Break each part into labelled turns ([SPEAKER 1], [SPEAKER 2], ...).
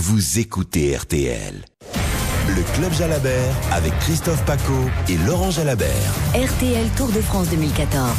[SPEAKER 1] vous écoutez RTL. Le Club Jalabert avec Christophe Paco et Laurent Jalabert.
[SPEAKER 2] RTL Tour de France 2014.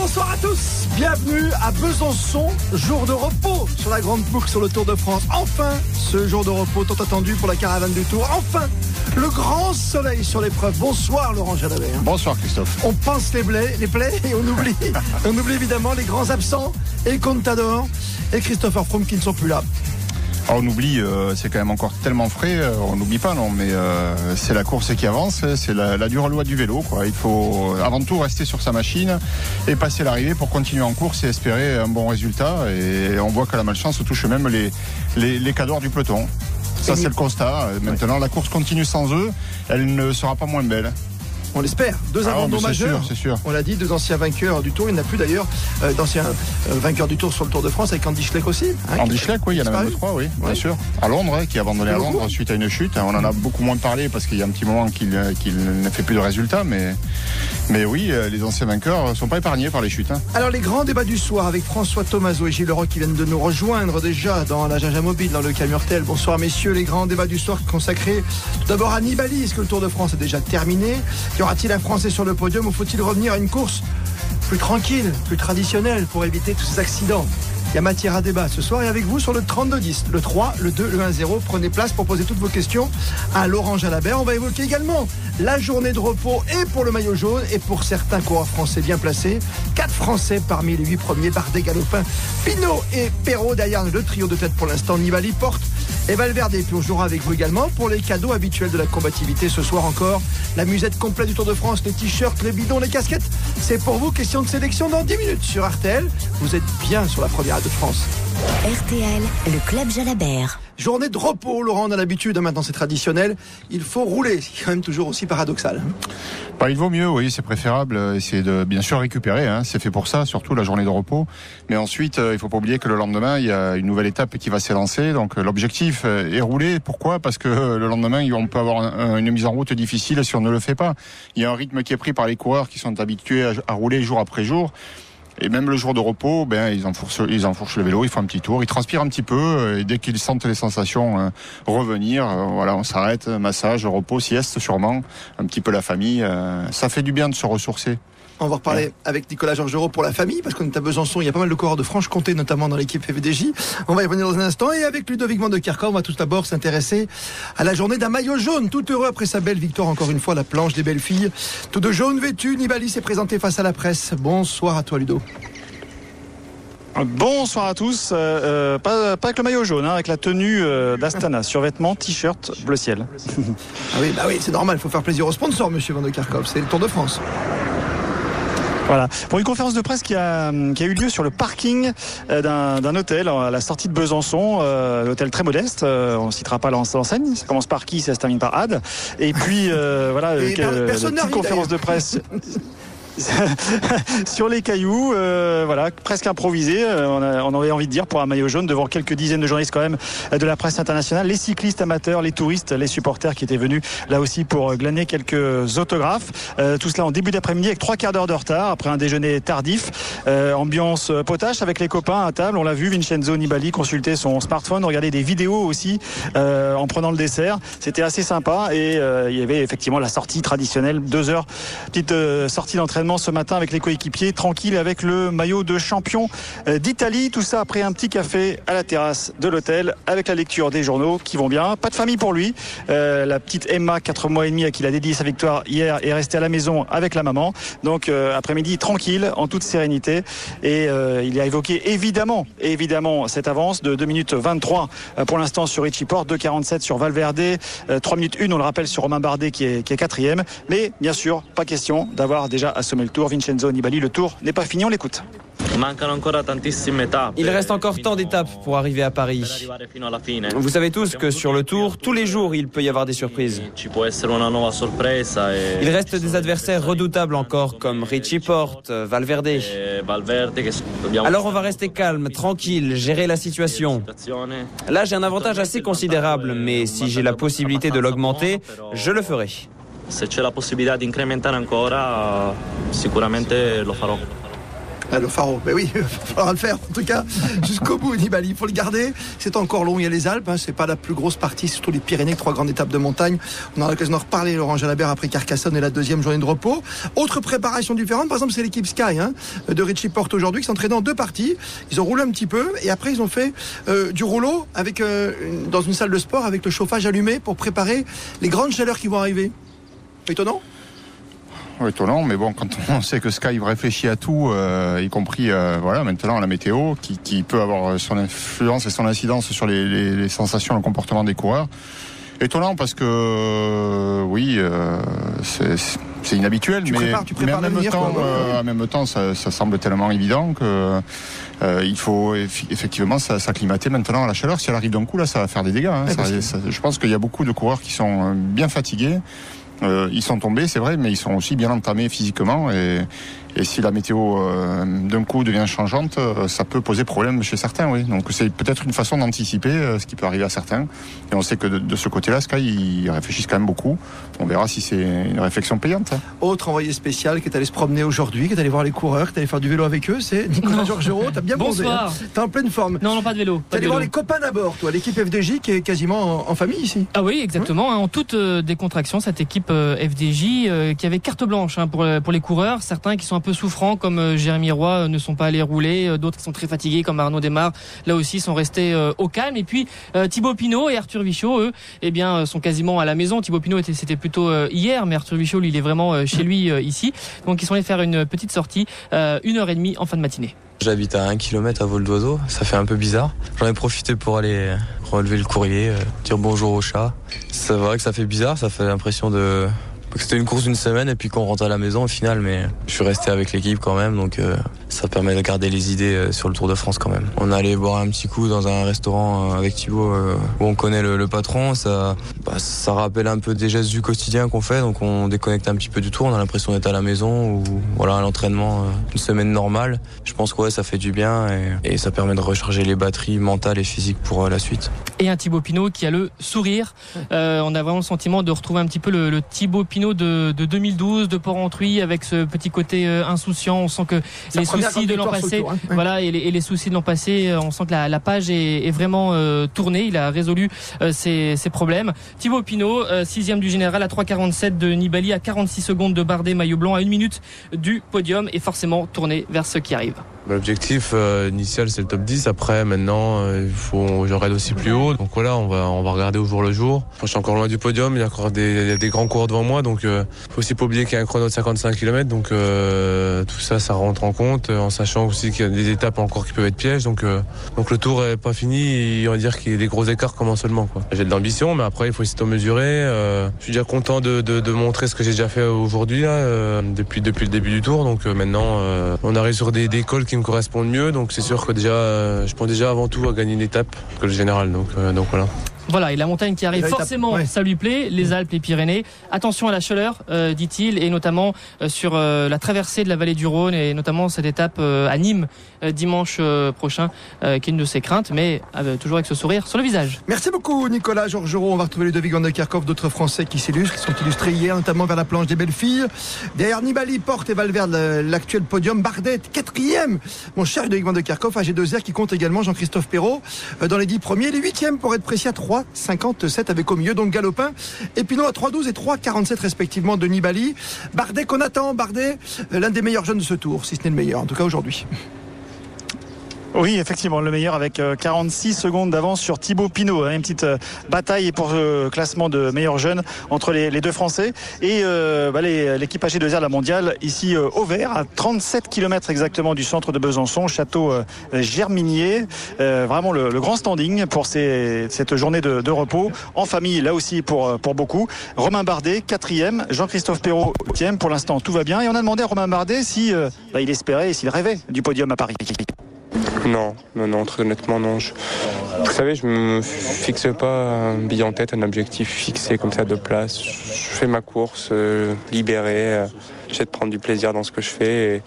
[SPEAKER 3] Bonsoir à tous, bienvenue à Besançon, jour de repos sur la grande boucle sur le Tour de France. Enfin, ce jour de repos tant attendu pour la caravane du Tour. Enfin, le grand soleil sur l'épreuve. Bonsoir Laurent Jalabert.
[SPEAKER 4] Bonsoir Christophe.
[SPEAKER 3] On pince les blés, les plaies et on oublie, on oublie évidemment les grands absents et Contador et Christopher Froome qui ne sont plus là.
[SPEAKER 4] Alors, on oublie, euh, c'est quand même encore tellement frais, euh, on n'oublie pas non, mais euh, c'est la course qui avance, c'est la, la, dure loi du vélo. Quoi. Il faut avant tout rester sur sa machine et passer l'arrivée pour continuer en course et espérer un bon résultat. Et on voit que la malchance touche même les, les, les cadors du peloton. Ça c'est le constat. Maintenant la course continue sans eux, elle ne sera pas moins belle.
[SPEAKER 3] On l'espère. Deux abandons
[SPEAKER 4] ah,
[SPEAKER 3] majeurs.
[SPEAKER 4] Sûr, sûr.
[SPEAKER 3] On l'a dit, deux anciens vainqueurs du Tour. Il n'y en a plus d'ailleurs euh, d'anciens euh, vainqueurs du Tour sur le Tour de France avec Andy Schleck aussi.
[SPEAKER 4] Hein, Andy Schleck, oui, il y en a même trois, oui, bien sûr. À Londres, hein, qui a abandonné à Londres suite à une chute. On en a beaucoup moins parlé parce qu'il y a un petit moment qu'il qu ne fait plus de résultats, mais mais oui, euh, les anciens vainqueurs ne sont pas épargnés par les chutes. Hein.
[SPEAKER 3] Alors les grands débats du soir avec François Tomaso et Gilles Leroy qui viennent de nous rejoindre déjà dans la Jaja Mobile, dans le Camurtel. Bonsoir messieurs, les grands débats du soir consacrés tout d'abord à Nibali. Est-ce que le Tour de France est déjà terminé? Y aura-t-il un Français sur le podium ou faut-il revenir à une course plus tranquille, plus traditionnelle pour éviter tous ces accidents? Il y a matière à débat ce soir et avec vous sur le 32-10, le 3, le 2, le 1-0. Prenez place pour poser toutes vos questions à Laurent Jalabert. On va évoquer également la journée de repos et pour le maillot jaune et pour certains coureurs français bien placés. Quatre Français parmi les huit premiers, Bardet, Galopin, Pinot et Perrault. Derrière le trio de tête pour l'instant, Nibali porte et Valverde. Et puis avec vous également pour les cadeaux habituels de la combativité. Ce soir encore, la musette complète du Tour de France, les t-shirts, les bidons, les casquettes. C'est pour vous, question de sélection dans 10 minutes sur RTL. Vous êtes bien sur la première de France.
[SPEAKER 2] RTL, le club Jalabert.
[SPEAKER 3] Journée de repos, Laurent, on a l'habitude, maintenant c'est traditionnel. Il faut rouler, c'est quand même toujours aussi paradoxal.
[SPEAKER 4] Bah, il vaut mieux, oui, c'est préférable. Essayer de bien sûr récupérer, hein, c'est fait pour ça, surtout la journée de repos. Mais ensuite, euh, il faut pas oublier que le lendemain, il y a une nouvelle étape qui va s'élancer. Donc l'objectif est rouler. Pourquoi? Parce que le lendemain, on peut avoir un, une mise en route difficile si on ne le fait pas. Il y a un rythme qui est pris par les coureurs qui sont habitués à, à rouler jour après jour. Et même le jour de repos, ben ils enfourchent, ils enfourchent le vélo, ils font un petit tour, ils transpirent un petit peu, et dès qu'ils sentent les sensations euh, revenir, euh, voilà, on s'arrête, massage, repos, sieste sûrement, un petit peu la famille. Euh, ça fait du bien de se ressourcer.
[SPEAKER 3] On va reparler ouais. avec Nicolas Georgerot pour la famille, parce qu'on est à Besançon, il y a pas mal de coureurs de Franche-Comté, notamment dans l'équipe FDJ. On va y revenir dans un instant. Et avec Ludovic Van de Kerkhoff, on va tout d'abord s'intéresser à la journée d'un maillot jaune. Tout heureux après sa belle victoire, encore une fois, la planche des belles filles. Tout de jaune vêtu, Nibali s'est présenté face à la presse. Bonsoir à toi, Ludo.
[SPEAKER 5] Bonsoir à tous. Euh, pas, pas, avec le maillot jaune, hein, avec la tenue euh, d'Astana, survêtement, t-shirt, bleu ciel.
[SPEAKER 3] ah oui, bah oui, c'est normal, il faut faire plaisir aux sponsors, monsieur Van de Kerkhoff. C'est le Tour de France.
[SPEAKER 5] Voilà. Pour une conférence de presse qui a, qui a eu lieu sur le parking euh, d'un hôtel à la sortie de Besançon, euh, l'hôtel très modeste. Euh, on ne citera pas l'enseigne. Ça commence par qui, ça se termine par Ad. Et puis euh, voilà,
[SPEAKER 3] Et
[SPEAKER 5] euh, conférence de presse. sur les cailloux, euh, voilà, presque improvisé. Euh, on, a, on, aurait envie de dire pour un maillot jaune devant quelques dizaines de journalistes quand même de la presse internationale, les cyclistes amateurs, les touristes, les supporters qui étaient venus là aussi pour glaner quelques autographes. Euh, tout cela en début d'après-midi avec trois quarts d'heure de retard après un déjeuner tardif. Euh, ambiance potache avec les copains à table. On l'a vu, Vincenzo Nibali consulter son smartphone, regarder des vidéos aussi euh, en prenant le dessert. C'était assez sympa et il y avait effectivement la sortie traditionnelle, deux heures, petite sortie d'entraînement ce matin avec les coéquipiers, tranquille avec le maillot de champion d'Italie. Tout ça après un petit café à la terrasse de l'hôtel avec la lecture des journaux qui vont bien. Pas de famille pour lui. Euh, la petite Emma, 4 mois et demi, à qui il a dédié sa victoire hier, est restée à la maison avec la maman. Donc euh, après-midi tranquille, en toute sérénité. Et euh, il a évoqué évidemment, évidemment cette avance de 2 minutes 23 pour l'instant sur Richie Porte, 2,47 sur Valverde, 3 minutes 1, on le rappelle, sur Romain Bardet qui est, qui est quatrième. Mais bien sûr, pas question d'avoir déjà le tour. Vincenzo Nibali, le tour n'est pas fini, on l'écoute.
[SPEAKER 6] Il reste encore tant d'étapes pour arriver à Paris. Vous savez tous que sur le tour, tous les jours, il peut y avoir des surprises. Il reste des adversaires redoutables encore, comme Richie Porte, Valverde. Alors on va rester calme, tranquille, gérer la situation. Là, j'ai un avantage assez considérable, mais si j'ai la possibilité de l'augmenter, je le ferai.
[SPEAKER 7] Se c'è la possibilità di incrementare ancora, sicuramente lo farò.
[SPEAKER 3] Le Faro, ben oui, il faudra le faire en tout cas jusqu'au bout Nibali, il faut le garder. C'est encore long, il y a les Alpes, hein, c'est pas la plus grosse partie, surtout les Pyrénées, trois grandes étapes de montagne. On aura l'occasion d'en reparler, Laurent Jalabert, après Carcassonne et la deuxième journée de repos. Autre préparation différente, par exemple, c'est l'équipe Sky hein, de Richie Porte aujourd'hui qui s'entraînait en deux parties. Ils ont roulé un petit peu et après ils ont fait euh, du rouleau avec, euh, dans une salle de sport avec le chauffage allumé pour préparer les grandes chaleurs qui vont arriver. Étonnant
[SPEAKER 4] étonnant, mais bon, quand on sait que Sky réfléchit à tout, euh, y compris euh, voilà maintenant la météo, qui, qui, peut avoir son influence et son incidence sur les, les, les sensations, le comportement des coureurs. Étonnant parce que euh, oui, euh, c'est inhabituel,
[SPEAKER 3] tu
[SPEAKER 4] mais,
[SPEAKER 3] prépares, tu prépares
[SPEAKER 4] mais en, même temps, en même temps, ça, ça, semble tellement évident que il faut effectivement s'acclimater maintenant à la chaleur. Si elle arrive d'un coup, là, ça va faire des dégâts. Hein. Ça, ça, je pense qu'il y a beaucoup de coureurs qui sont bien fatigués. Euh, ils sont tombés, c'est vrai, mais ils sont aussi bien entamés physiquement. Et, et si la météo euh, d'un coup devient changeante, euh, ça peut poser problème chez certains, oui. Donc c'est peut-être une façon d'anticiper euh, ce qui peut arriver à certains. Et on sait que de, de ce côté-là, Sky, ils réfléchissent quand même beaucoup. On verra si c'est une réflexion payante. Hein.
[SPEAKER 3] Autre envoyé spécial qui est allé se promener aujourd'hui, qui est allé voir les coureurs, qui est allé faire du vélo avec eux, c'est Nicolas Georgerot. T'as bien bronzé. Hein T'es en pleine forme.
[SPEAKER 8] Non, non, pas de vélo.
[SPEAKER 3] T'es allé
[SPEAKER 8] vélo.
[SPEAKER 3] voir les copains d'abord, toi, l'équipe FDJ qui est quasiment en, en famille ici.
[SPEAKER 8] Ah oui, exactement. Hein, en toute euh, décontraction, cette équipe euh, FDJ euh, qui avait carte blanche hein, pour, pour les coureurs. Certains qui sont un peu souffrants, comme Jérémy Roy, ne sont pas allés rouler. D'autres qui sont très fatigués, comme Arnaud Desmar, là aussi sont restés au calme. Et puis Thibaut Pinot et Arthur Vichot, eux, eh bien, sont quasiment à la maison. Thibaut Pinot était, c'était plutôt hier, mais Arthur Vichot, lui, il est vraiment chez lui ici. Donc ils sont allés faire une petite sortie, une heure et demie en fin de matinée.
[SPEAKER 9] J'habite à un kilomètre à vol d'oiseau, ça fait un peu bizarre. J'en ai profité pour aller relever le courrier, dire bonjour au chat. C'est vrai que ça fait bizarre, ça fait l'impression de c'était une course d'une semaine et puis qu'on rentre à la maison au final, mais je suis resté avec l'équipe quand même, donc euh, ça permet de garder les idées euh, sur le Tour de France quand même. On est allé boire un petit coup dans un restaurant euh, avec Thibaut euh, où on connaît le, le patron, ça, bah, ça rappelle un peu des gestes du quotidien qu'on fait, donc on déconnecte un petit peu du tour, on a l'impression d'être à la maison ou voilà à l'entraînement, euh, une semaine normale. Je pense que ouais, ça fait du bien et, et, ça permet de recharger les batteries mentales et physiques pour la suite.
[SPEAKER 8] Et un Thibaut Pinot qui a le sourire. on a vraiment le sentiment de retrouver un petit peu le, le Thibaut Pinot de, de, 2012 de Port-Entruy avec ce petit côté euh, insouciant. On sent que les soucis de l'an passé,
[SPEAKER 3] tour, hein.
[SPEAKER 8] voilà, et les, et les, soucis de l'an passé, on sent que la, la page est, est vraiment euh, tournée. Il a résolu euh, ses, ses, problèmes. Thibaut Pinot, sixième du général à 3,47 de Nibali, à 46 secondes de Bardet, maillot blanc, à une minute du podium et forcément tourné vers ce qui arrive.
[SPEAKER 10] L'objectif euh, initial c'est le top 10. Après maintenant euh, il faut j'en aussi plus haut. Donc voilà on va on va regarder au jour le jour. Je suis encore loin du podium. Il y a encore des, il y a des grands coureurs devant moi. Donc euh, faut aussi pas oublier qu'il y a un chrono de 55 km. Donc euh, tout ça ça rentre en compte en sachant aussi qu'il y a des étapes encore qui peuvent être pièges. Donc euh, donc le tour est pas fini. Et on va dire qu'il y a des gros écarts commencent seulement. J'ai de l'ambition mais après il faut aussi mesurer. Euh, je suis déjà content de, de, de montrer ce que j'ai déjà fait aujourd'hui euh, depuis depuis le début du tour. Donc maintenant on arrive sur des, des cols qui me correspondent mieux. Donc c'est sûr que déjà, euh, je pense déjà avant tout à gagner une étape que le général. Donc, euh, donc voilà.
[SPEAKER 8] Voilà, et la montagne qui arrive, forcément, ouais. ça lui plaît, les Alpes, les Pyrénées. Attention à la chaleur, euh, dit-il, et notamment euh, sur euh, la traversée de la vallée du Rhône, et notamment cette étape à Nîmes dimanche prochain, qui est une de ses craintes, mais toujours avec ce sourire sur le visage.
[SPEAKER 3] Merci beaucoup, Nicolas Georgerot. On va retrouver les deux Van de Kerkhoff, d'autres Français qui s'illustrent, qui sont illustrés hier, notamment vers la planche des belles filles. Derrière Nibali, Porte et Valverde, l'actuel podium. Bardet, quatrième. Mon cher Ludovic Van de Kerkhoff, AG2R, qui compte également Jean-Christophe Perrault dans les dix premiers. Les huitièmes pour être précis à 3 57 avec au milieu donc Galopin et Pinot à 3,12 et 3,47 respectivement de Nibali. Bardet qu'on attend, Bardet, l'un des meilleurs jeunes de ce tour, si ce n'est le meilleur, en tout cas aujourd'hui.
[SPEAKER 5] Oui, effectivement, le meilleur avec 46 secondes d'avance sur Thibaut Pinot. Une petite bataille pour le classement de meilleurs jeunes entre les, deux Français. Et euh, bah, l'équipe AG2R de la mondiale, ici euh, au vert, à 37 km exactement du centre de Besançon, château euh, Germinier. vraiment le, grand standing pour cette journée de, repos. En famille, là aussi pour, pour beaucoup. Romain Bardet, quatrième. Jean-Christophe Perrault, huitième. Pour l'instant, tout va bien. Et on a demandé à Romain Bardet si bah, il espérait et s'il rêvait du podium à Paris.
[SPEAKER 11] Non, non, non, très honnêtement, non. Vous savez, je me fixe pas un billet en tête, un objectif fixé comme ça de place. Je fais ma course, euh, libérée. Euh, J'essaie de prendre du plaisir dans ce que je fais.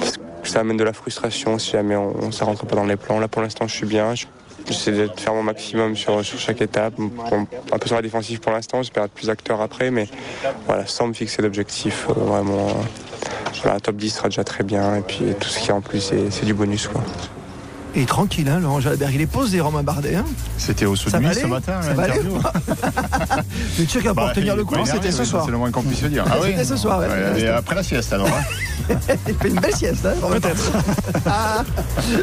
[SPEAKER 11] Parce que ça amène de la frustration si jamais on, ça rentre pas dans les plans. Là, pour l'instant, je suis bien. Je, j'essaie de faire mon maximum sur, chaque étape. un peu sur la défensive pour l'instant, j'espère être plus acteur après, mais voilà, sans me fixer d'objectif, vraiment. Voilà, top 10 sera déjà très bien, et puis tout ce qui est en plus, c'est du bonus. Quoi.
[SPEAKER 3] Et tranquille, hein, Laurent Jalabert. Il est posé, Romain Bardet. Hein.
[SPEAKER 4] C'était au sous ce matin,
[SPEAKER 3] ça l'interview. Mais sûr qu'il va bah, tenir le coup, c'était ce soir.
[SPEAKER 4] C'est le moins qu'on puisse dire.
[SPEAKER 3] Ah, oui C'était ce soir.
[SPEAKER 4] et après la sieste, alors.
[SPEAKER 3] Hein. Il fait une belle sieste, hein,
[SPEAKER 5] peut-être.
[SPEAKER 3] ah,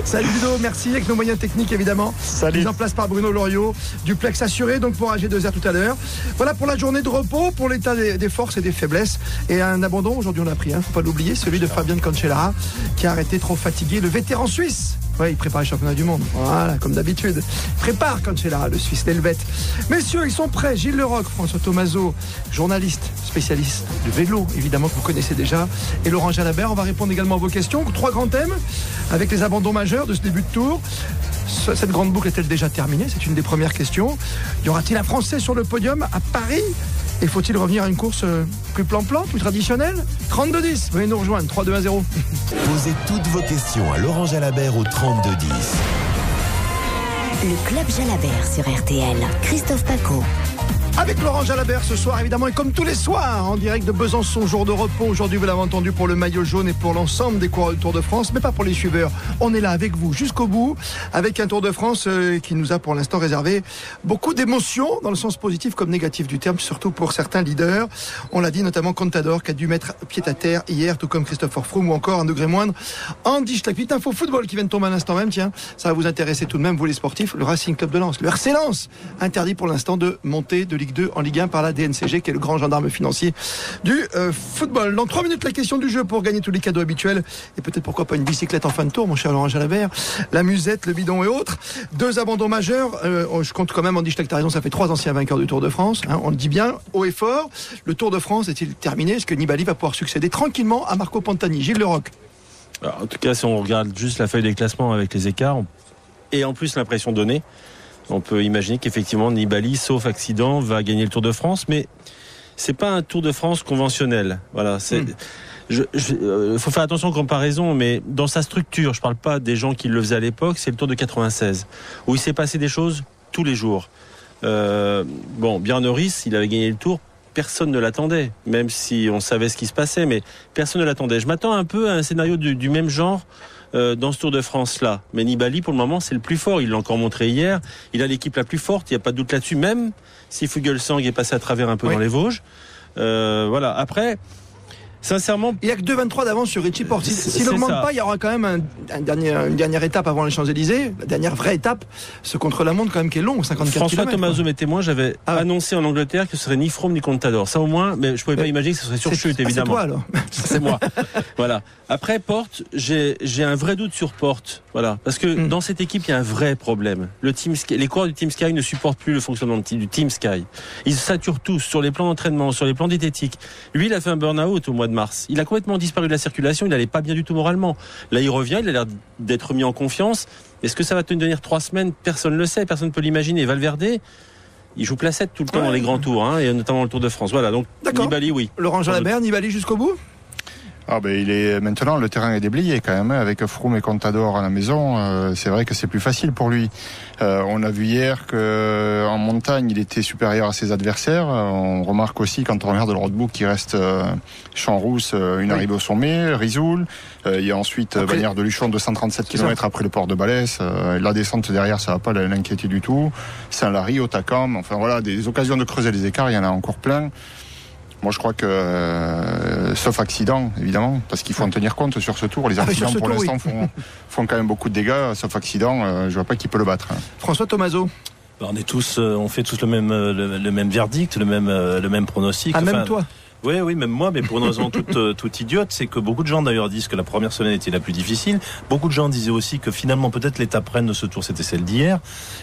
[SPEAKER 3] salut Ludo, merci avec nos moyens techniques évidemment.
[SPEAKER 5] Salut.
[SPEAKER 3] Mis en place par Bruno Loriot. Duplex assuré donc pour AG2R tout à l'heure. Voilà pour la journée de repos, pour l'état des, forces et des faiblesses. Et un abandon, aujourd'hui on a pris, hein, faut pas l'oublier, celui de Fabien Cancellara qui a arrêté trop fatigué, le vétéran suisse oui, il prépare le championnat du monde. Voilà, comme d'habitude. Prépare là, le Suisse d'Helvet. Messieurs, ils sont prêts. Gilles Leroc, François Tomaso, journaliste, spécialiste de vélo, évidemment, que vous connaissez déjà. Et Laurent Jalabert, on va répondre également à vos questions. Trois grands thèmes avec les abandons majeurs de ce début de tour. Cette grande boucle est-elle déjà terminée? C'est une des premières questions. Y aura-t-il un Français sur le podium à Paris? Et faut-il revenir à une course euh, plus plan-plan, plus traditionnelle 32-10, venez nous rejoindre, 3-2-1-0.
[SPEAKER 1] Posez toutes vos questions à Laurent Jalabert au 32-10.
[SPEAKER 2] Le Club Jalabert sur RTL. Christophe Paco.
[SPEAKER 3] Avec Laurent Jalabert ce soir, évidemment, et comme tous les soirs, en direct de Besançon, jour de repos. Aujourd'hui, vous l'avez entendu pour le maillot jaune et pour l'ensemble des coureurs du Tour de France, mais pas pour les suiveurs. On est là avec vous jusqu'au bout, avec un Tour de France euh, qui nous a pour l'instant réservé beaucoup d'émotions, dans le sens positif comme négatif du terme, surtout pour certains leaders. On l'a dit, notamment Contador, qui a dû mettre pied à terre hier, tout comme Christopher Froome ou encore un degré moindre, Andy Schleck. Petite info football qui vient de tomber à l'instant même, tiens, ça va vous intéresser tout de même, vous les sportifs. Le Racing Club de Lens, le RC Lens, interdit pour l'instant de monter de Ligue 2 en Ligue 1 par la DNCG, qui est le grand gendarme financier du euh, football. Dans trois minutes, la question du jeu pour gagner tous les cadeaux habituels et peut-être pourquoi pas une bicyclette en fin de tour, mon cher Laurent Jalabert, la musette, le bidon et autres. Deux abandons majeurs. Euh, oh, je compte quand même, on dit que tu as raison, ça fait trois anciens vainqueurs du Tour de France. Hein. on le dit bien, haut et fort. Le Tour de France est-il terminé? Est-ce que Nibali va pouvoir succéder tranquillement à Marco Pantani? Gilles Leroc
[SPEAKER 12] En tout cas, si on regarde juste la feuille des classements avec les écarts, et en plus l'impression donnée, on peut imaginer qu'effectivement Nibali, sauf accident, va gagner le Tour de France, mais c'est pas un Tour de France conventionnel. Voilà, c'est. Hmm. Il euh, faut faire attention aux comparaisons, mais dans sa structure, je parle pas des gens qui le faisaient à l'époque, c'est le Tour de 96, où il s'est passé des choses tous les jours. Euh, bon, bien Norris, il avait gagné le Tour, personne ne l'attendait, même si on savait ce qui se passait, mais personne ne l'attendait. Je m'attends un peu à un scénario du même genre euh, dans ce Tour de France-là. Mais Nibali, pour le moment, c'est le plus fort. Il l'a encore montré hier. Il a l'équipe la plus forte, il n'y a pas de doute là-dessus, même si Fugelsang est passé à travers un peu dans les Vosges. Euh, voilà. Après, Sincèrement.
[SPEAKER 3] Il n'y a que 2,23 d'avance sur Richie Porte. S'il n'augmente pas, il y aura quand même un, dernier, une dernière étape avant les Champs-Élysées. La dernière vraie étape, ce contre-la-montre quand même qui est long, 54
[SPEAKER 12] François Thomaso, mes témoins, j'avais ah annoncé en Angleterre que ce serait ni From ni Contador. Ça au moins, mais je pouvais pas imaginer que ce serait sur chute, évidemment.
[SPEAKER 3] C'est toi alors.
[SPEAKER 12] C'est moi. voilà. Après Porte, j'ai un vrai doute sur Porte. Voilà. Parce que hmm. dans cette équipe, il y a un vrai problème. Le team les coureurs du Team Sky ne supportent plus le fonctionnement du Team Sky. Ils saturent tous sur les plans d'entraînement, sur les plans diététiques. Lui, il a fait un burn-out au mois de mars. Il a complètement disparu de la circulation. Il n'allait pas bien du tout moralement. Là, il revient. Il a l'air d'être mis en confiance. Est-ce que ça va tenir trois semaines? Personne ne le sait. Personne ne peut l'imaginer. Valverde, il joue placette tout le temps dans les grands tours, hein, et notamment le Tour de France. Voilà, donc Nibali, oui.
[SPEAKER 3] Laurent Jalabert, Nibali jusqu'au bout?
[SPEAKER 4] Ah ben il est maintenant le terrain est déblayé quand même hein, avec Froome et Contador à la maison. Euh, c'est vrai que c'est plus facile pour lui. Euh, on a vu hier que euh, en montagne il était supérieur à ses adversaires. On remarque aussi quand on regarde le roadbook qu'il reste Champs-Rousse, une arrivée au sommet, Rizoul. il y a ensuite après... de Luchon 237 km après le port de Balès. la descente derrière ça va pas l'inquiéter du tout. Saint-Lary, Otakam, enfin voilà des occasions de creuser les écarts. Il y en a encore plein. Moi, je crois que, euh, sauf accident, évidemment, parce qu'il faut en tenir compte sur ce tour. Les ah, accidents, pour l'instant, font, font, quand même beaucoup de dégâts. Sauf accident, euh, je vois pas qui peut le battre. Hein.
[SPEAKER 3] François Tomaso
[SPEAKER 13] bah, on est tous, euh, on fait tous le même, le, même verdict, le même, le même pronostic.
[SPEAKER 3] Ah, même toi
[SPEAKER 13] oui, oui, même moi, mais pour une raison toute, euh, toute idiote, c'est que beaucoup de gens d'ailleurs disent que la première semaine était la plus difficile. Beaucoup de gens disaient aussi que finalement peut-être l'étape reine de ce tour c'était celle d'hier.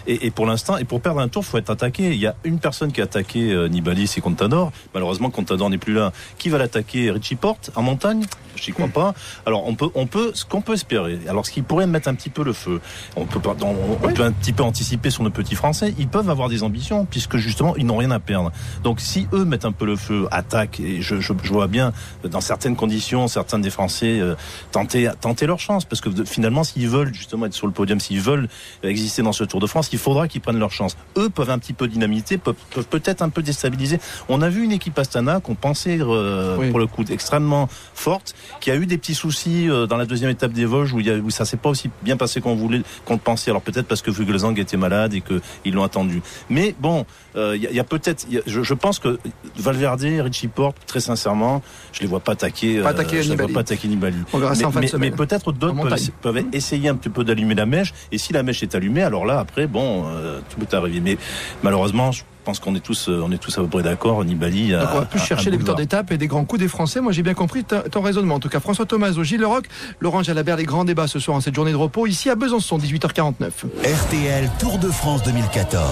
[SPEAKER 13] Et, et, pour l'instant, et pour perdre un tour, faut être attaqué. Il y a une personne qui a attaqué euh, Nibali, c'est Contador. Malheureusement, Contador n'est plus là. Qui va l'attaquer? Richie Porte en montagne? J'y crois pas. Alors on peut, on peut, ce qu'on peut espérer. Alors ce qui pourrait mettre un petit peu le feu, on peut, on, peut un petit peu anticiper sur nos petits Français. Ils peuvent avoir des ambitions puisque justement ils n'ont rien à perdre. Donc si eux mettent un peu le feu, attaquent et je, je, je, vois bien dans certaines conditions certains des Français euh, tenter tenter leur chance parce que finalement s'ils veulent justement être sur le podium, s'ils veulent exister dans ce Tour de France, il faudra qu'ils prennent leur chance. Eux peuvent un petit peu dynamiter, peuvent, peut-être un peu déstabiliser. On a vu une équipe Astana qu'on pensait euh, pour le coup extrêmement forte, qui a eu des petits soucis euh, dans la deuxième étape des Vosges où, il y a, où ça s'est pas aussi bien passé qu'on voulait qu'on le pensait. Alors peut-être parce que Vugelsang était malade et qu'ils l'ont attendu. Mais bon, euh, il y, a, peut-être, je, je, pense que Valverde, Richie Porte, très sincèrement, je les vois pas attaquer.
[SPEAKER 3] Pas attaquer
[SPEAKER 13] je les vois pas attaquer Nibali.
[SPEAKER 3] On verra ça
[SPEAKER 13] mais,
[SPEAKER 3] en fin
[SPEAKER 13] mais, mais peut-être d'autres peuvent, peuvent, essayer un petit peu d'allumer la mèche. Et si la mèche est allumée, alors là, après, bon, euh, tout peut arriver. Mais malheureusement, je pense qu'on est tous, euh, on est tous à peu près d'accord. Nibali.
[SPEAKER 3] A, on va plus chercher les victoires d'étape et des grands coups des Français. Moi, j'ai bien compris ton raisonnement. En tout cas, François Thomas, Gilles Leroc, Laurent Jalabert, les grands débats ce soir en cette journée de repos ici à Besançon, 18h49.
[SPEAKER 1] RTL Tour de France 2014.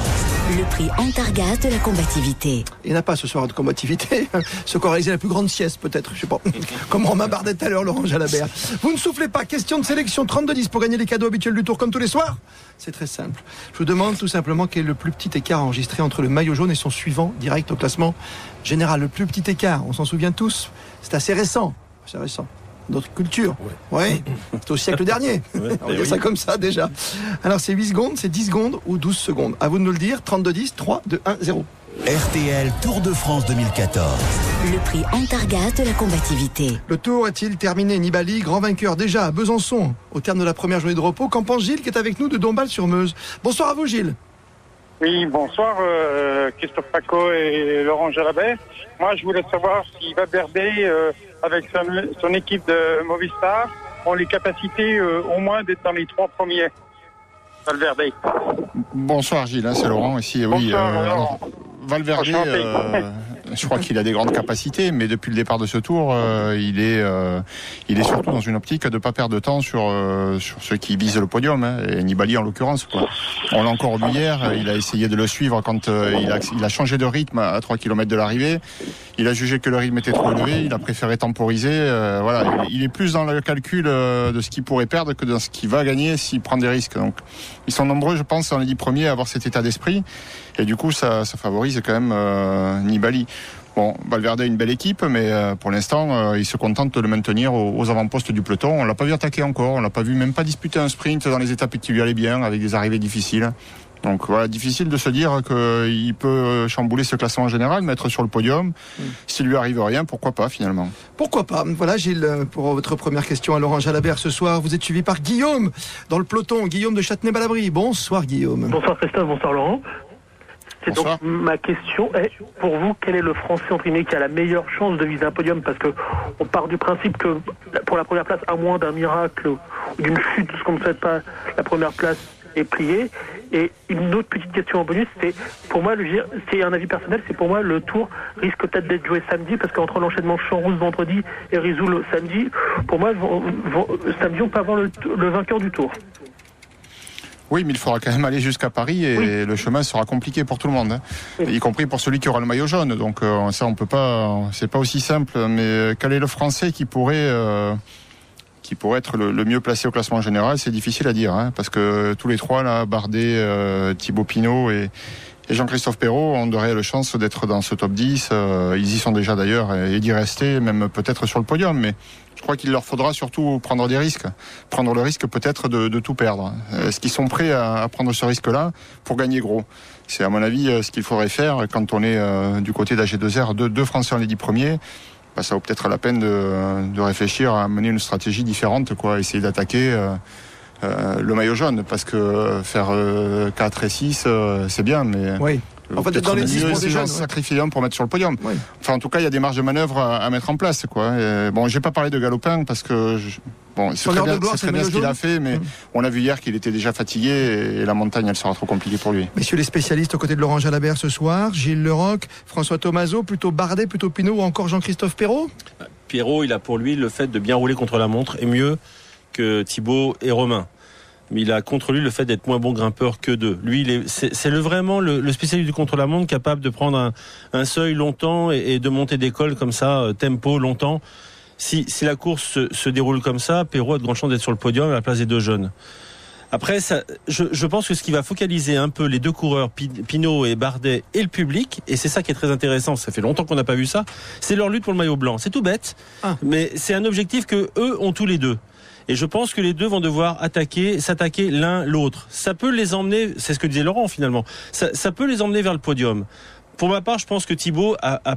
[SPEAKER 2] Le prix Antargaz de la combativité.
[SPEAKER 3] Il n'y en a pas ce soir de combativité. Ce qu'on réalisé la plus grande sieste, peut-être. Je sais pas. Comme Romain Bardet tout à l'heure, Laurent Jalabert. Vous ne soufflez pas. Question de sélection 32-10 pour gagner les cadeaux habituels du tour comme tous les soirs. C'est très simple. Je vous demande tout simplement quel est le plus petit écart enregistré entre le maillot jaune et son suivant direct au classement général. Le plus petit écart, on s'en souvient tous. C'est assez récent. C'est récent. Notre culture. Oui. Ouais. C'est au siècle dernier. Ouais, on dit oui. ça comme ça déjà. Alors c'est 8 secondes, c'est 10 secondes ou 12 secondes. À vous de nous le dire. 32-10, 3, 2, 1, 0.
[SPEAKER 1] RTL Tour de France 2014.
[SPEAKER 2] Le prix Antargaz de la combativité.
[SPEAKER 3] Le tour est-il terminé? Nibali, grand vainqueur déjà à Besançon, au terme de la première journée de repos. Qu'en pense Gilles qui est avec nous de Dombasle-sur-Meuse? Bonsoir à vous Gilles.
[SPEAKER 14] Oui, bonsoir euh, Christophe Paco et Laurent Jalabert. Moi, je voulais savoir si Valverde, euh, avec son, son, équipe de Movistar, ont les capacités euh, au moins d'être dans les trois premiers. Valverde.
[SPEAKER 4] Bonsoir Gilles, hein, c'est Laurent ici. Oui,
[SPEAKER 14] Bonsoir,
[SPEAKER 4] Valverde, euh, je crois qu'il a des grandes capacités, mais depuis le départ de ce tour, euh, il est, euh, il est surtout dans une optique de ne pas perdre de temps sur euh, sur ceux qui visent le podium, hein, et Nibali en l'occurrence. On l'a encore vu hier, il a essayé de le suivre quand euh, il, a, il a changé de rythme à 3 km de l'arrivée. Il a jugé que le rythme était trop élevé, il a préféré temporiser. Euh, voilà, il, est plus dans le calcul de ce qu'il pourrait perdre que dans ce qu'il va gagner s'il prend des risques. Donc, ils sont nombreux, je pense, dans les dix premiers à avoir cet état d'esprit. Et du coup, ça, ça favorise quand même euh, Nibali. Bon, Valverde a une belle équipe, mais euh, pour l'instant, euh, il se contente de le maintenir aux, avant-postes du peloton. On l'a pas vu attaquer encore, on l'a pas vu même pas disputer un sprint dans les étapes qui lui allaient bien, avec des arrivées difficiles. Donc voilà, difficile de se dire qu'il peut chambouler ce classement en général, mettre sur le podium. S'il lui arrive rien, pourquoi pas finalement
[SPEAKER 3] Pourquoi pas Voilà Gilles, pour votre première question à Laurent Jalabert ce soir, vous êtes suivi par Guillaume dans le peloton, Guillaume de Châtenay-Balabry. Bonsoir Guillaume.
[SPEAKER 15] Bonsoir Christophe, bonsoir Laurent. C'est donc ma question est pour vous quel est le Français entre guillemets qui a la meilleure chance de viser un podium? Parce que on part du principe que pour la première place à moins d'un miracle ou d'une chute ce qu'on ne souhaite pas la première place est pliée. Et une autre petite question en bonus c'est pour moi c'est un avis personnel c'est pour moi le tour risque peut-être d'être joué samedi parce qu'entre l'enchaînement Champs-Rousse vendredi et Rizoul samedi pour moi samedi on peut avoir le, le vainqueur du tour.
[SPEAKER 4] Oui, mais il faudra quand même aller jusqu'à Paris et oui. le chemin sera compliqué pour tout le monde, hein, oui. y compris pour celui qui aura le maillot jaune. Donc euh, ça, on peut pas, c'est pas aussi simple. Mais quel est le Français qui pourrait, euh, qui pourrait être le, le, mieux placé au classement général? C'est difficile à dire, hein, parce que tous les trois là, Bardet, euh, Thibaut Pinot et et Jean-Christophe Perrault ont de réelles chances d'être dans ce top 10. Euh, ils y sont déjà d'ailleurs et d'y rester, même peut-être sur le podium. Mais je crois qu'il leur faudra surtout prendre des risques. Prendre le risque peut-être de, de, tout perdre. Est-ce qu'ils sont prêts à, à prendre ce risque-là pour gagner gros? C'est à mon avis ce qu'il faudrait faire quand on est euh, du côté d'AG2R, deux, deux Français en les dix premiers. Bah, ça vaut peut-être la peine de, de, réfléchir à mener une stratégie différente, quoi, essayer d'attaquer. Euh, euh, le maillot jaune parce que faire euh, 4 et 6 euh, c'est bien mais
[SPEAKER 3] oui. En fait, dans les 10 pour des jeunes,
[SPEAKER 4] sacrifier un pour mettre sur le podium. Oui. Enfin, en tout cas, il y a des marges de manœuvre à, à mettre en place, quoi. Et, bon, j'ai pas parlé de Galopin parce que je, bon, c'est très bien, gloire, très bien ce qu'il a fait, mais mmh. on a vu hier qu'il était déjà fatigué et, et, la montagne, elle sera trop compliquée pour lui.
[SPEAKER 3] Messieurs les spécialistes aux côtés de Laurent Jalabert ce soir, Gilles Leroc, François Tomaso, plutôt Bardet, plutôt Pinot ou encore Jean-Christophe Perrault?
[SPEAKER 12] Pierrot, il a pour lui le fait de bien rouler contre la montre et mieux que Thibaut et Romain mais il a contre lui le fait d'être moins bon grimpeur que d'eux. Lui, c'est le, vraiment le, le, spécialiste du contre-la-montre capable de prendre un, un seuil longtemps et, et de monter des cols comme ça, euh, tempo longtemps. Si, si la course se, se, déroule comme ça, Perrault a de grandes chances d'être sur le podium à la place des deux jeunes. Après, ça, je, je, pense que ce qui va focaliser un peu les deux coureurs, Pinot et Bardet, et le public, et c'est ça qui est très intéressant, ça fait longtemps qu'on n'a pas vu ça, c'est leur lutte pour le maillot blanc. C'est tout bête, ah. mais c'est un objectif que eux ont tous les deux. Et je pense que les deux vont devoir attaquer, s'attaquer l'un l'autre. Ça peut les emmener, c'est ce que disait Laurent finalement, ça, ça, peut les emmener vers le podium. Pour ma part, je pense que Thibaut a, a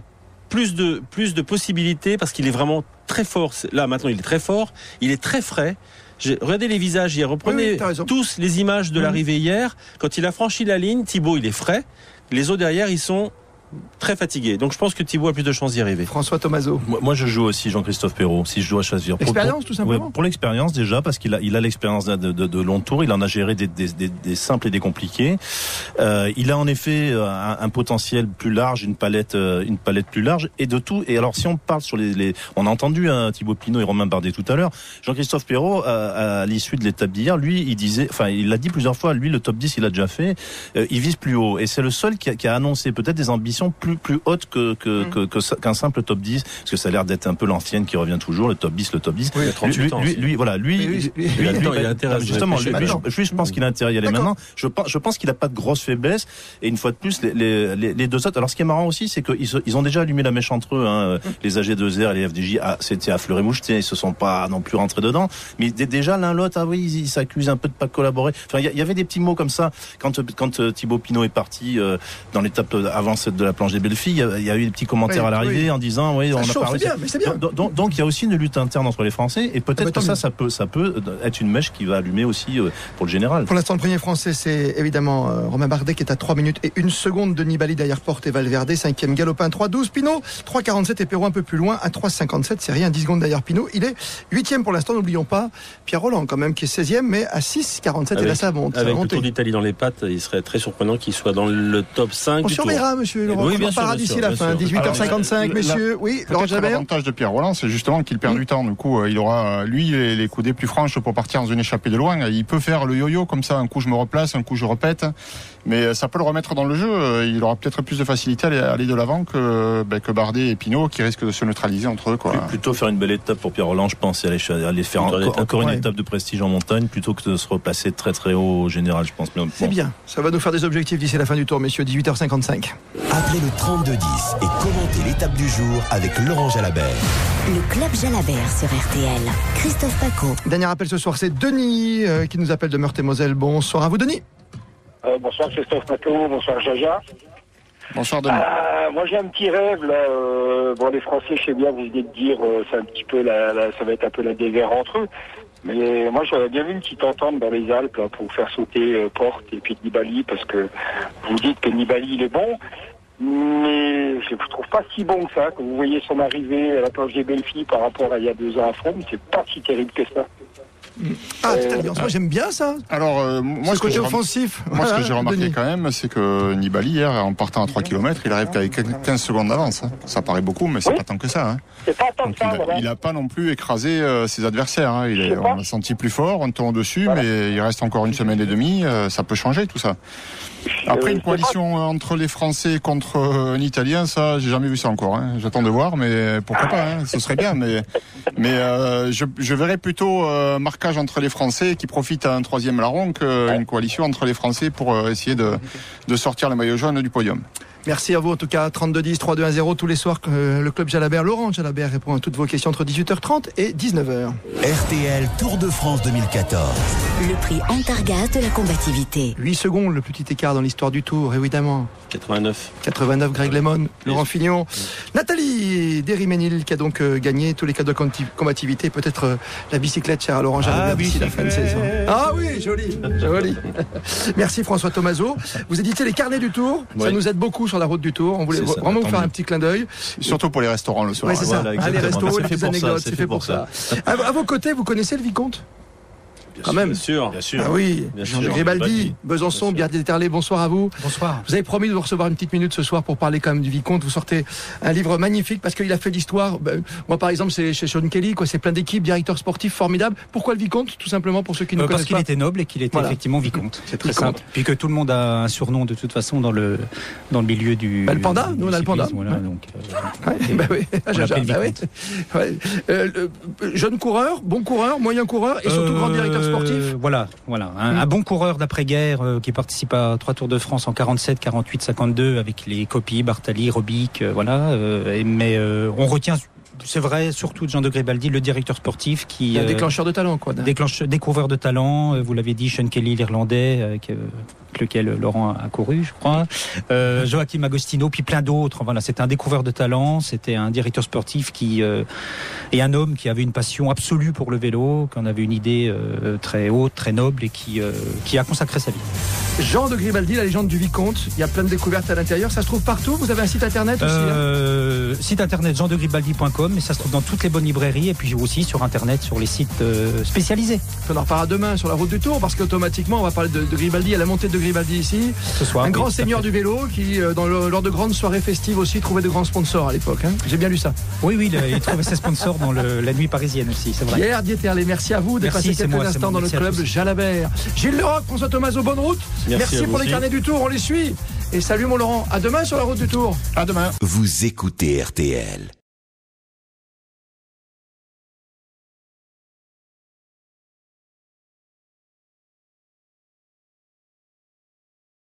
[SPEAKER 12] plus de plus de possibilités parce qu'il est vraiment très fort. Là maintenant, il est très fort, il est très frais. Regardez les visages hier. Reprenez tous les images de l'arrivée hier. Quand il a franchi la ligne, Thibaut, il est frais. Les autres derrière, ils sont très fatigué. Donc je pense que Thibaut a plus de chances d'y arriver.
[SPEAKER 3] François Tomaso.
[SPEAKER 13] Moi, je joue aussi Jean-Christophe Perrault, si je dois choisir.
[SPEAKER 3] L'expérience tout simplement.
[SPEAKER 13] pour l'expérience déjà, parce qu'il a, il a l'expérience de, de, de, long tour. Il en a géré des, des, des, simples et des compliqués. Euh, il a en effet euh, un, un, potentiel plus large, une palette, euh, une palette plus large et de tout. Et alors si on parle sur les, les... on a entendu hein, Thibaut Pinot et Romain Bardet tout à l'heure. Jean-Christophe Perrault, à, à l'issue de l'étape d'hier, lui, il disait, enfin, il l'a dit plusieurs fois. Lui, le top 10, il a déjà fait. Euh, il vise plus haut et c'est le seul qui a, qui a annoncé peut-être des ambitions plus plus hautes que mm. qu'un simple top 10 parce que ça a l'air d'être un peu l'ancienne qui revient toujours le top 10 le top 10
[SPEAKER 12] oui, il a 38
[SPEAKER 13] lui,
[SPEAKER 12] ans
[SPEAKER 13] lui, lui, voilà lui, lui, il a, intérêt justement lui, je pense qu'il a intérêt à y aller maintenant. Je pense je pense qu'il a pas de grosse faiblesse et une fois de plus les, les, les, deux autres alors ce qui est marrant aussi c'est qu'ils ils ont déjà allumé la mèche entre eux hein, mm. les AG2R et les FDJ ah, c'était à fleur et mouche ils se sont pas non plus rentrés dedans. Mais déjà l'un l'autre ah oui ils s'accusent un peu de pas collaborer. Enfin il y, avait des petits mots comme ça quand quand euh, Thibaut Pinot est parti euh, dans l'étape avant celle de la planche des belles filles il y a eu des petits commentaires à l'arrivée en disant oui, on a
[SPEAKER 3] pas Bien, mais bien.
[SPEAKER 13] Donc, donc, il y a aussi une lutte interne entre les Français et peut-être ah bah, que ça, ça peut, ça peut être une mèche qui va allumer aussi euh, pour le général.
[SPEAKER 3] Pour l'instant, le premier Français, c'est évidemment euh, Romain Bardet qui est à 3 minutes et une seconde de Nibali derrière Porte et Valverde, cinquième Galopin 3-12, Pinot 3-47 et Perrault un peu plus loin à 3-57, c'est rien, 10 secondes derrière Pinot. Il est huitième pour l'instant, n'oublions pas Pierre Roland quand même qui est 16e mais à 6-47 et là ça monte.
[SPEAKER 12] Avec le Tour d'Italie dans les pattes, il serait très surprenant qu'il soit dans le top 5
[SPEAKER 3] On surveillera, monsieur Laurent. Oui, bien sûr, d'ici la fin, 18h55, messieurs. Oui,
[SPEAKER 4] L'avantage de Pierre Roland, c'est justement qu'il perd du temps. Du coup, euh, il aura, lui, les, les coudées plus franches pour partir dans une échappée de loin. Il peut faire le yo-yo comme ça. Un coup, je me replace, un coup, je répète. Mais euh, ça peut le remettre dans le jeu. Euh, il aura peut-être plus de facilité à aller de l'avant que, ben, que Bardet et Pinot qui risquent de se neutraliser entre eux. Quoi.
[SPEAKER 13] Plutôt faire une belle étape pour Pierre Roland, je pense, et aller, faire encore, une étape de prestige en montagne plutôt que de se replacer très très haut au général, je pense.
[SPEAKER 3] C'est bien. Ça va nous faire des objectifs d'ici la fin du tour, messieurs. 18h55.
[SPEAKER 1] Appelez le 3210 et commentez l'étape du jour avec Laurent Jalabert.
[SPEAKER 2] Le club Jalabert sur RTL. Christophe Paco.
[SPEAKER 3] Dernier appel ce soir, c'est Denis euh, qui nous appelle de Meurthe-et-Moselle. Bonsoir à vous, Denis.
[SPEAKER 16] Euh, bonsoir Christophe Paco, bonsoir Jaja.
[SPEAKER 3] Bonsoir Denis.
[SPEAKER 16] Euh, moi j'ai un petit rêve là. bon les Français, je sais bien, vous venez de dire, c'est un petit peu la, ça va être un peu la déguerre entre eux. Mais moi j'aurais bien vu une petite entente dans les Alpes pour faire sauter Porte et puis Nibali parce que vous dites que Nibali il est bon. Mais je ne trouve pas si bon que ça. Quand vous voyez son arrivée à la planche des belles filles par rapport à il y a deux ans à Frome, c'est pas si terrible que ça.
[SPEAKER 3] Ah, euh, moi j'aime bien ça.
[SPEAKER 4] Alors, euh, moi, ce côté
[SPEAKER 3] offensif.
[SPEAKER 4] Moi, ce que j'ai remarqué quand même, c'est que Nibali, hier, en partant à 3 km, il arrive qu'avec 15 secondes d'avance. Hein. Ça paraît beaucoup, mais c'est pas tant que ça. Hein.
[SPEAKER 16] Pas tant que ça
[SPEAKER 4] il, n'a pas non plus écrasé euh, ses adversaires. Hein. Il est, on l'a senti plus fort, on tourne dessus, mais il reste encore une semaine et demie. ça peut changer tout ça. Après une coalition entre les Français contre un Italien, ça, j'ai jamais vu ça encore. Hein. J'attends de voir, mais pourquoi pas hein. Ce serait bien, mais mais je, je verrais plutôt marquage entre les Français qui profitent à un troisième larron qu'une coalition entre les Français pour euh, essayer de, de sortir le maillot jaune du podium.
[SPEAKER 3] Merci à vous en tout cas. 32-10, 3-2-1-0 tous les soirs. le club Jalabert, Laurent Jalabert répond à toutes vos questions entre 18h30 et 19h.
[SPEAKER 1] RTL Tour de France 2014.
[SPEAKER 2] Le prix Antargaz de la combativité.
[SPEAKER 3] 8 secondes, le petit écart dans l'histoire du Tour, évidemment.
[SPEAKER 12] 89.
[SPEAKER 3] 89, Greg Lemon, Laurent Fignon. Nathalie Deriménil qui a donc euh, gagné tous les cas de combativité. Peut-être euh, la bicyclette chère à Laurent ah, d'ici la fin de saison. Ah oui, joli, joli. Merci François Tomaso. Vous éditez les carnets du Tour. Ça nous aide beaucoup sur la route du Tour. On voulait vraiment vous faire un petit clin d'œil.
[SPEAKER 4] Surtout pour les restaurants le soir.
[SPEAKER 3] Oui, c'est ça. Ah, les restos, les anecdotes, c'est fait pour ça. À vos côtés, vous connaissez le vicomte?
[SPEAKER 12] Quand même. Bien sûr.
[SPEAKER 3] Bien sûr. Ah oui, Jean Gribaldi, Besançon, bien déterlé, bonsoir à vous.
[SPEAKER 17] Bonsoir.
[SPEAKER 3] Vous avez promis de vous recevoir une petite minute ce soir pour parler quand même du Vicomte. Vous sortez un livre magnifique parce qu'il a fait l'histoire. Ben, moi, par exemple, c'est chez Sean Kelly, quoi. C'est plein d'équipes, directeur sportif formidable. Pourquoi le Vicomte Tout simplement pour ceux qui ne euh, connaissent
[SPEAKER 17] pas. Parce qu'il était noble et qu'il était effectivement Vicomte. C'est très simple. Puis que tout le monde a un surnom de toute façon dans le, dans le milieu du.
[SPEAKER 3] Bah, le panda, nous on a le panda.
[SPEAKER 17] Voilà, donc, euh,
[SPEAKER 3] bah oui. oui. Euh, jeune coureur, bon coureur, moyen coureur et surtout grand directeur sportif?
[SPEAKER 17] Voilà, voilà. Un, un bon coureur d'après-guerre euh, qui participe à trois Tours de France en 47, 48, 52 avec les copies, Bartali, Robic, euh, voilà. euh, mais euh, on retient, c'est vrai, surtout Jean de Gribaldi, le directeur sportif qui...
[SPEAKER 3] Un déclencheur de talent, quoi.
[SPEAKER 17] Déclenche, découvreur de talent, vous l'avez dit, Sean Kelly, l'Irlandais, euh, lequel Laurent a couru, je crois. Euh, Joachim Agostino, puis plein d'autres. Voilà, c'était un découvreur de talent, c'était un directeur sportif qui euh, et un homme qui avait une passion absolue pour le vélo, qui en avait une idée euh, très haute, très noble et qui qui a consacré sa vie.
[SPEAKER 3] Jean de Gribaldi, la légende du Vicomte. Il y a plein de découvertes à l'intérieur. Ça se trouve partout? Vous avez un site internet aussi. hein?
[SPEAKER 17] Site internet jeandegribaldi.com, mais ça se trouve dans toutes les bonnes librairies et puis aussi sur internet sur les sites spécialisés.
[SPEAKER 3] On en reparlera demain sur la route du Tour parce qu'automatiquement on va parler de, de Gribaldi à la montée de Ici.
[SPEAKER 17] Ce soir,
[SPEAKER 3] un
[SPEAKER 17] oui,
[SPEAKER 3] grand seigneur
[SPEAKER 17] fait.
[SPEAKER 3] du vélo qui, euh, dans le- lors de grandes soirées festives aussi, trouvait de grands sponsors à l'époque. hein. J'ai bien lu ça.
[SPEAKER 17] Oui, oui, il, il trouvait ses sponsors dans le- la nuit parisienne aussi, c'est vrai.
[SPEAKER 3] Pierre Dieterlé, merci à vous d'être
[SPEAKER 17] Merci,
[SPEAKER 3] passé
[SPEAKER 17] c'est
[SPEAKER 3] quelques
[SPEAKER 17] moi,
[SPEAKER 3] instants dans le
[SPEAKER 17] Merci
[SPEAKER 3] club. Jalabert. Gilles Leroc, François Thomaso, bonne route.
[SPEAKER 4] Merci vous
[SPEAKER 3] pour les
[SPEAKER 4] aussi.
[SPEAKER 3] carnets du Tour, on les suit. Et salut mon Laurent. À demain sur la route du Tour.
[SPEAKER 4] À demain.
[SPEAKER 1] Vous écoutez RTL.